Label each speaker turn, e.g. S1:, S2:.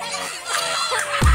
S1: Ha ha ha!